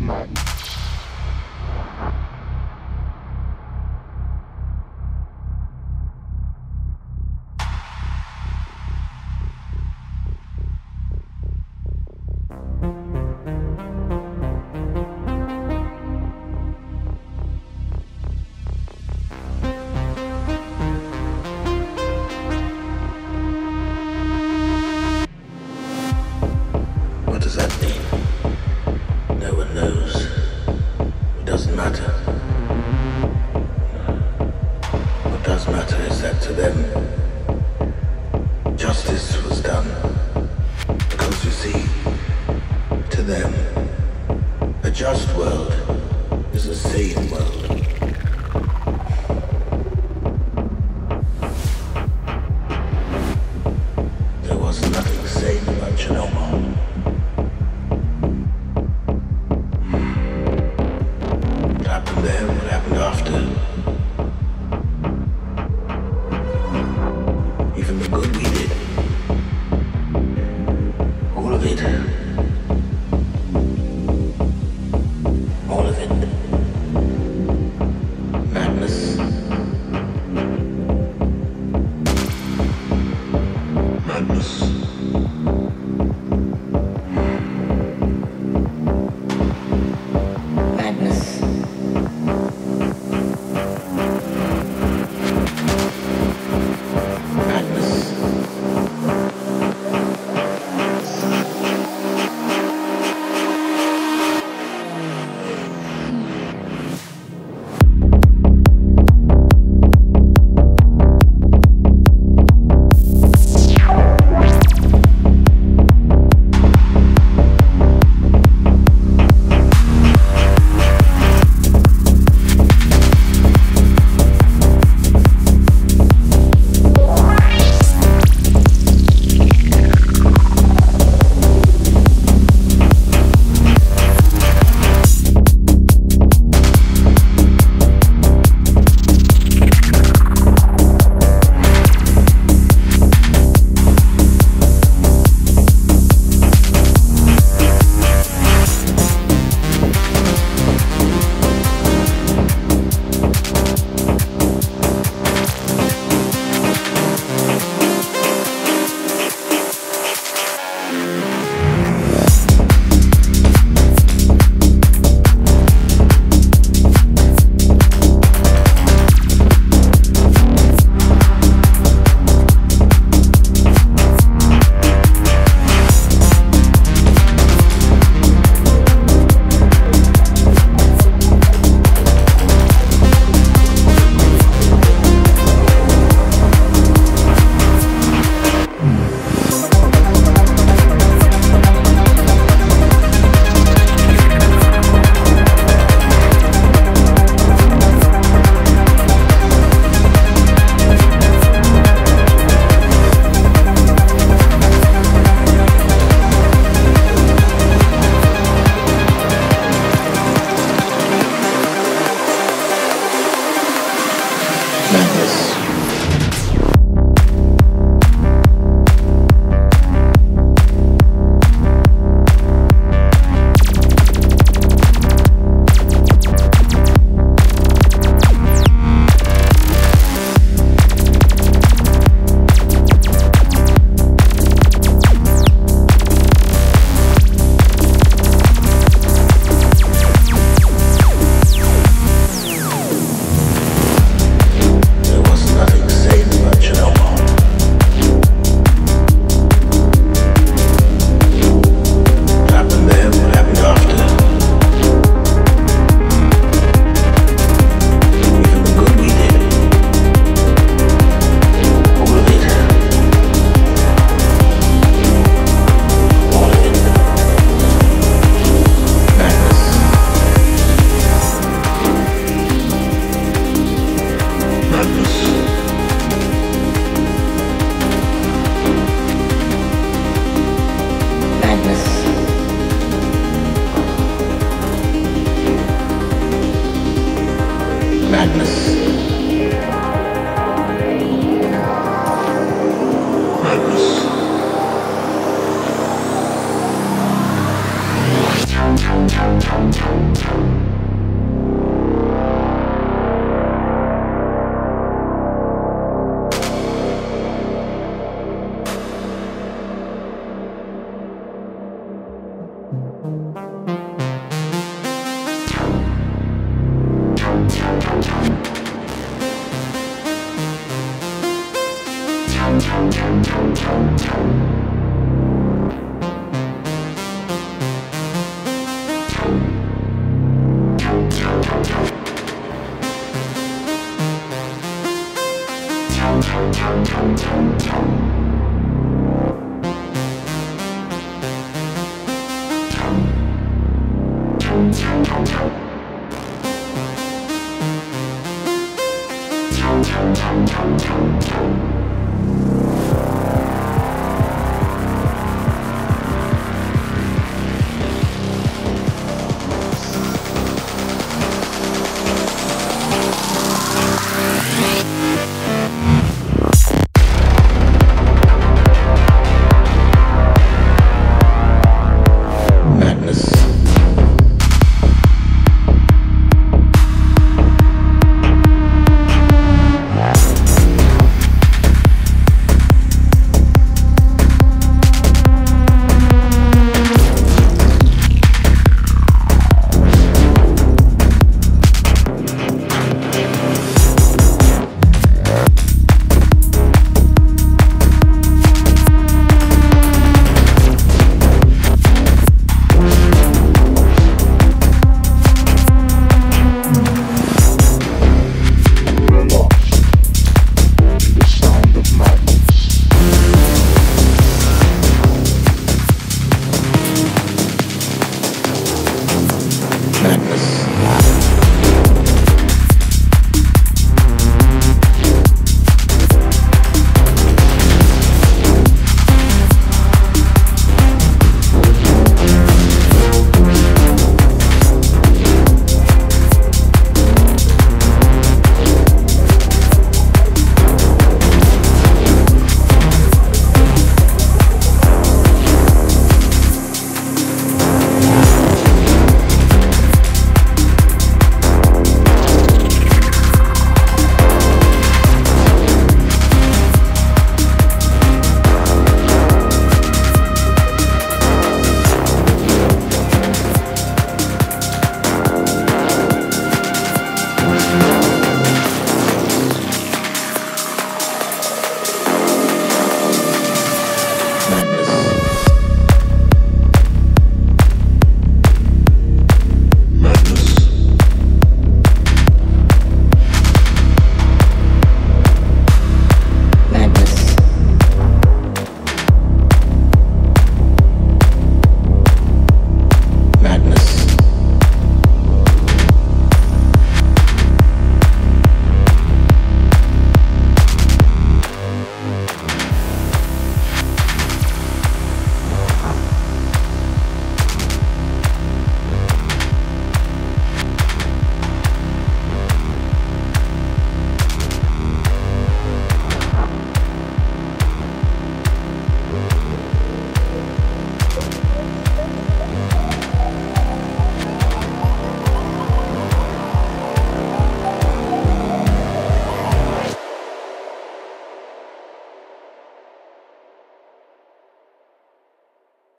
of. them, a just world is a sane world. There was nothing sane about Genoma. What happened there. Thank you.